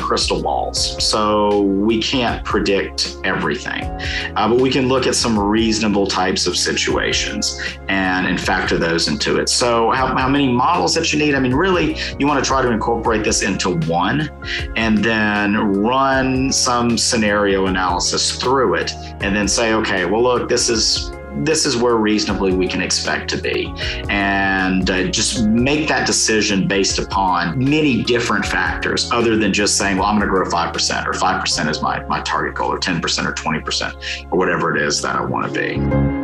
crystal balls, so we can't predict everything. Uh, but we can look at some reasonable types of situations and, and factor those into it. So, how, how many models that you need? I mean, really, you want to try to incorporate this into one and then run some scenario analysis through it and then say, okay, well, look, this is this is where reasonably we can expect to be. And uh, just make that decision based upon many different factors other than just saying, well, I'm going to grow 5% or 5% is my, my target goal or 10% or 20% or whatever it is that I want to be.